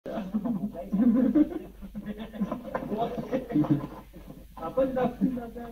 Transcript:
आपण दाखवून जाता